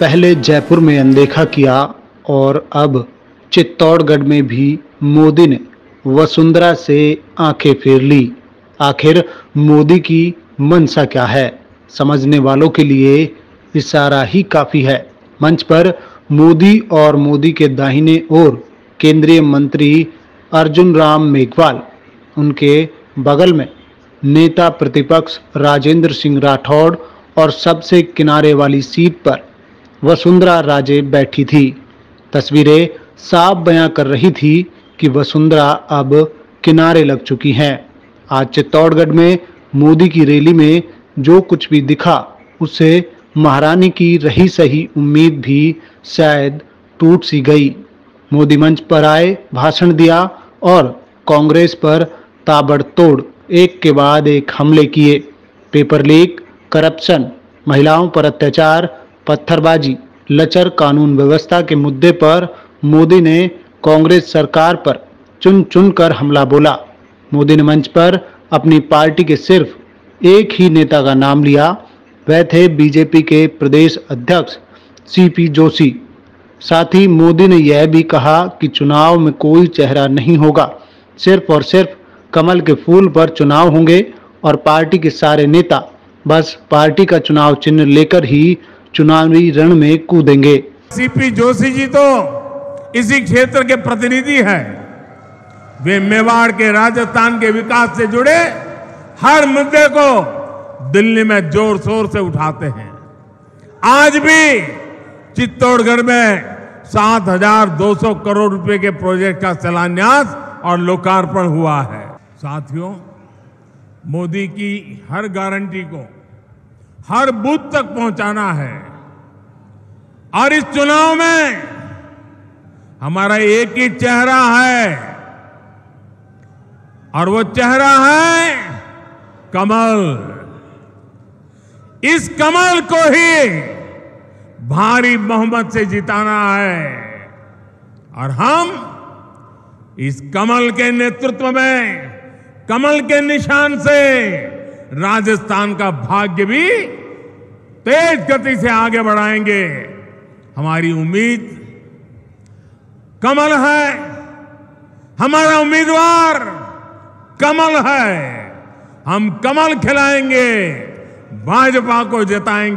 पहले जयपुर में अनदेखा किया और अब चित्तौड़गढ़ में भी मोदी ने वसुंधरा से आँखें फेर ली। आखिर मोदी की मनसा क्या है? समझने वालों के लिए इशारा ही काफ़ी है। मंच पर मोदी और मोदी के दाहिने ओर केंद्रीय मंत्री अर्जुन राम मेघवाल, उनके बगल में नेता प्रतिपक्ष राजेंद्र सिंह राठौड़ और सबसे किनारे वाली सीट पर वसुंधरा राजे बैठी थी। तस्वीरें साफ़ बयां कर रही थी कि वसुंधरा अब किनारे लग चुकी हैं। आज चित्तौड़गढ़ में मोदी की रैली में जो कुछ भी दिखा, उससे महारानी की रही सही उम्मीद भी शायद टूट सी गई। मोदी मंच पर आए, भाषण दिया और कांग्रेस पर ताबड़तोड़ एक के बाद एक हमले किए। पेपर लीक, करप्शन, महिलाओं पर अत्याचार पत्थरबाजी, लचर कानून व्यवस्था के मुद्दे पर मोदी ने कांग्रेस सरकार पर चुन चुन कर हमला बोला। मोदी ने मंच पर अपनी पार्टी के सिर्फ़ एक ही नेता का नाम लिया। वह थे बीजेपी के प्रदेश अध्यक्ष सीपी जोशी। साथ ही मोदी ने यह भी कहा कि चुनाव में कोई चेहरा नहीं होगा। सिर्फ़ और सिर्फ़ कमल के फूल पर चुनाव होंगे और पार्टी के सारे नेता बस पार्टी का चुनाव चिन्ह लेकर ही चुनावी रण में कूदेंगे। सीपी जोशी जी तो इसी क्षेत्र के प्रतिनिधि हैं। वे मेवाड़ के राजस्थान के विकास से जुड़े हर मुद्दे को दिल्ली में ज़ोर शोर से उठाते हैं। आज भी चित्तौड़गढ़ में 7,200 करोड़ रुपए के प्रोजेक्ट का शिलान्यास और लोकार्पण हुआ है। साथियों मोदी की हर गारंटी को हर बूथ तक पहुंचाना है। और इस चुनाव में हमारा एक ही चेहरा है। और वो चेहरा है कमल। इस कमल को ही भारी बहुमत से जिताना है। और हम इस कमल के नेतृत्व में, कमल के निशान से राजस्थान का भाग्य भी तेज गति से आगे बढ़ाएँगे। हमारी उम्मीद कमल है। हमारा उम्मीदवार कमल है। हम कमल खिलाएँगे। भाजपा को जिताएँगे।